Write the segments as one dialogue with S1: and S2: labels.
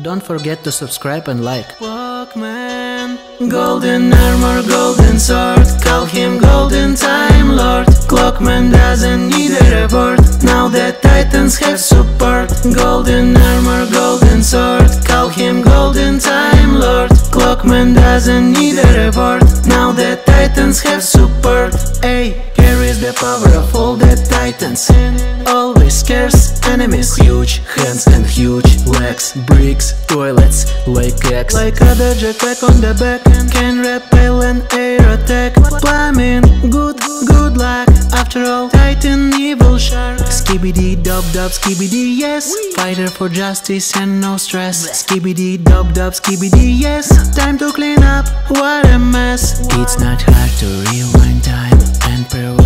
S1: Don't forget to subscribe and like.
S2: Clockman Golden armor, golden sword. Call him Golden Time Lord. Clockman doesn't need a Now Titans have support. Golden armor, golden sword. Call him Golden Time Lord. Clockman doesn't need a reward. Now Titans have support Bricks, toilets, like eggs Like other jetpack on the back Can repel an air attack. Plumbing, good, good luck. After all, Titan evil shark. Skibidi dub dub skibidi yes. Fighter for justice and no stress. Skibidi dub dub skibidi yes. Time to clean up, what a mess.
S1: It's not hard to rewind time and prevent any crime.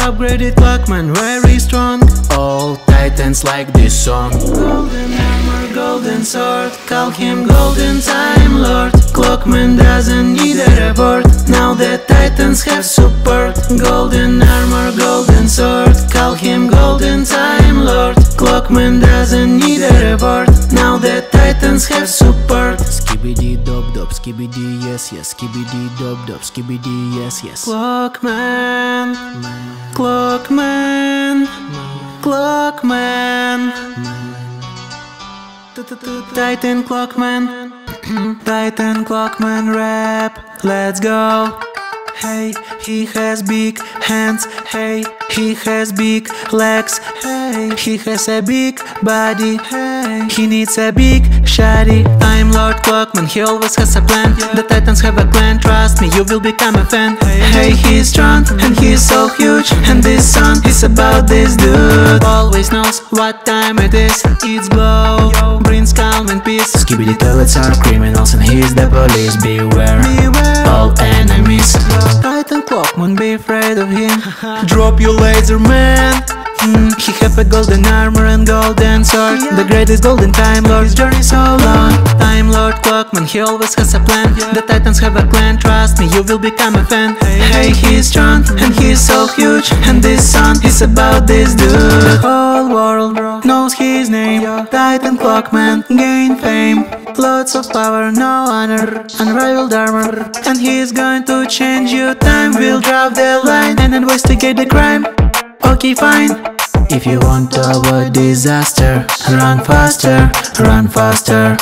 S2: Upgraded Clockman, very strong. All titans like this song. Golden armor, golden sword Call him Golden Time Lord. Clockman doesn't need a reward Now that titans have support. Golden armor, golden sword Call him Golden Time Lord. Clockman doesn't need a reward
S1: skibidi yes yes, skibidi dub dub, skibidi yes yes.
S2: Clockman. Clockman. Clockman. Titan Clockman. Titan Clockman rap. Let's go. Hey, he has big hands. Hey, he has big legs. Hey, he has a big body. Hey, he needs a big shawty I'm Lord Clockman, he always has a plan. The Titans have a clan, trust me, you will become a fan. Hey, he's strong and he's so huge And this song is about this dude. Always knows what time it is It's blow, brings calm and peace.
S1: Skibidi toilets are criminals and he's the police. Beware,
S2: Beware.
S1: all enemies.
S2: Titan Clockman, be afraid of him. Drop your laser man Hmm, he have a golden armor and golden sword. The greatest golden Time Lord, his journey so long. Time Lord Clockman, he always has a plan. The Titans have a clan, trust me, you will become a fan. Hey, he's strong and he's so huge And this song is about this dude. The whole world knows his name. Titan Clockman, gain fame. Lots of power, no honor, unrivaled armor. And he's going to change your time We'll drop the line and investigate the crime Okay, fine.
S1: If you want to avoid disaster, run faster, run faster.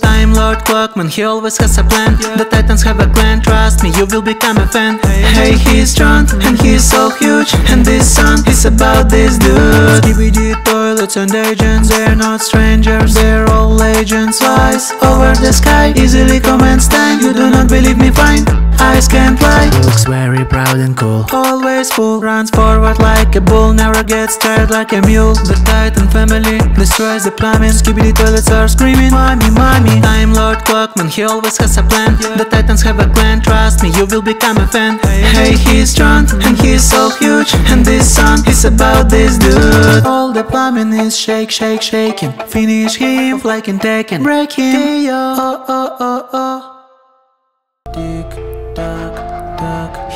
S2: Time Lord Clockman, he always has a plan. The Titans have a plan, trust me, you will become a fan. Hey, he's strong and he's so huge And this song is about this dude. DVD toilets and agents, they're not strangers They're all agents, flies over the sky Easily comments time, you do not believe me, fine. Eyes can't lie.
S1: Looks very proud and cool.
S2: Always full, runs forward like a bull Never gets tired like a mule. The Titan family destroys the plumbing Skibidi toilets are screaming Mommy, mommy. Time Lord Clockman, he always has a plan. The Titans have a clan, trust me, you will become a fan. Hey, he's strong and he's so huge And this song is about this dude. All the plumbing is shake, shake, shaking. Finish him like in Tekken Break him, oh,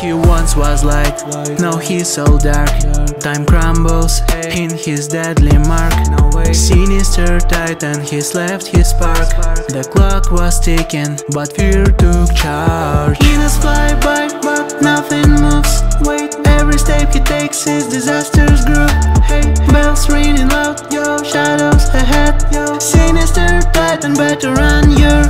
S2: He once was light, now he's so dark. Time crumbles in his deadly mark. Sinister titan, he's left his spark. The clock was ticking, but fear took charge. Venus fly by, but nothing moves. Wait, every step he takes is disaster's groove. Hey, bells ringing loud, yo, shadows ahead, yo. Sinister titan, better run your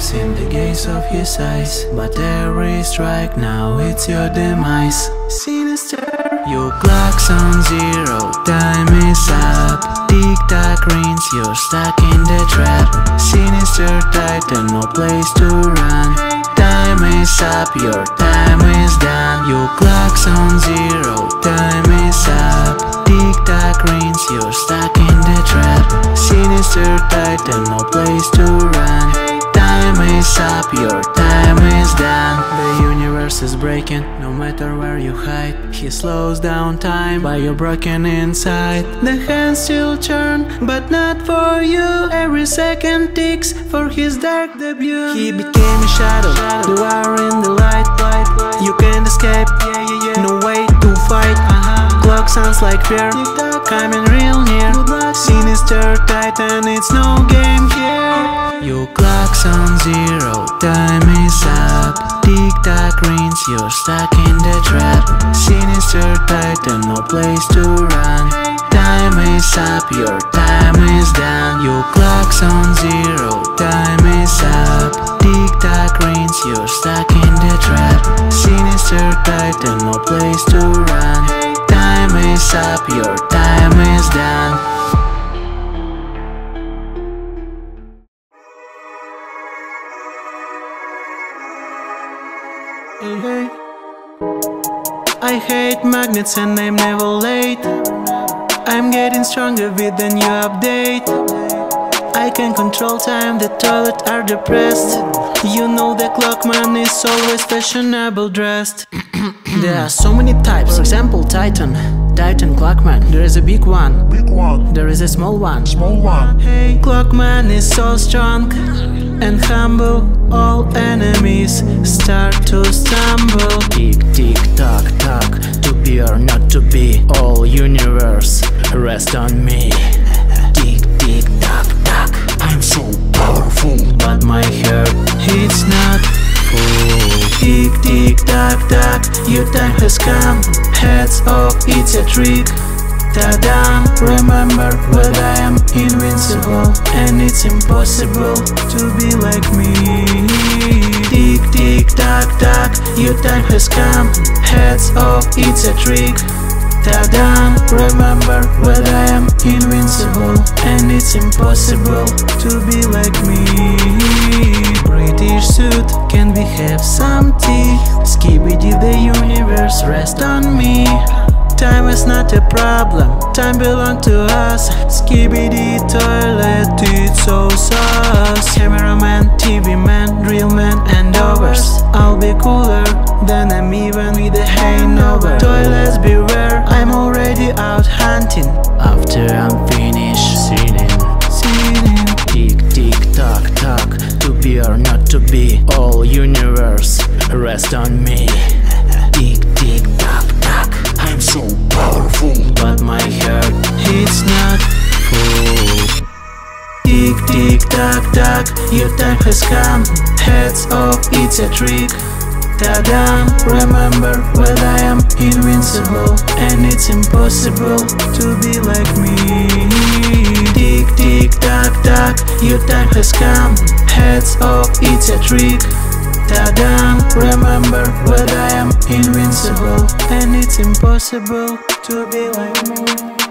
S2: lives in the gaze of his eyes. But every strike now it's your demise. Sinister. Your clock's on zero, time is up. Tick tock rings, you're stuck in the trap. Sinister titan, no place to run. Time is up, your time is done. Your clock's on zero, time is up. Tick tock rings, you're stuck in the trap. Sinister titan, no place to breaking, no matter where you hide He slows down time by your broken inside. The hands still turn, but not for you. Every second ticks for his dark debut. He became a shadow, you are in the light You can't escape, no way to fight. Clock sounds like fear, coming real near. Sinister and it's no game here. Your clock's on zero, time is up. Tick tock rings, you're stuck in the trap. Sinister titan, no place to run. Time is up, your time is done. Your clock's on zero, time is up. Tick tock rings, you're stuck in the trap. Sinister titan, no place to run. Time is up, your time is done. I hate magnets and I'm never late. I'm getting stronger with the new update. I can control time, the toilet are depressed. You know the clockman is always fashionable dressed. there are so many types, for example, Titan. Titan Clockman, there is a big one,
S3: Big one,
S2: there is a small one.
S3: small one.
S2: Hey, Clockman is so strong and humble. All enemies start to stumble. Tick, tick, tock, tock. To be or not to be. All universe rest on me. Tick, tick, tock, tock.
S3: I'm so powerful.
S2: But my heart, it's not full. Tick, tick, tock, tock. Your time has come. Heads off, it's a trick. Ta-da! Remember that I am invincible And it's impossible to be like me Tick, tick, tock, tock Your time has come Heads off, it's a trick Ta-da! Remember that I am invincible And it's impossible to be like me British suit, can we have some tea? Skibidi the universe, rest on me Time is not a problem, time belong to us. Skibidi toilet, it's so sus. Cameraman, TV man, real man, and overs I'll be cooler than I'm even with the hangover. Toilets beware, I'm already out hunting. After I'm finished sinning, sinning Tick, tick, tock, tock. To be or not to be All universe, rest on me Tick tock tock, your time has come. Heads up, it's a trick. Ta-da! Remember that I am invincible and it's impossible to be like me. Tick tick tock tock, your time has come. Heads off, it's a trick. Ta-da! Remember that I am invincible and it's impossible to be like me.